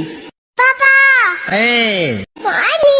爸爸，哎，我爱你。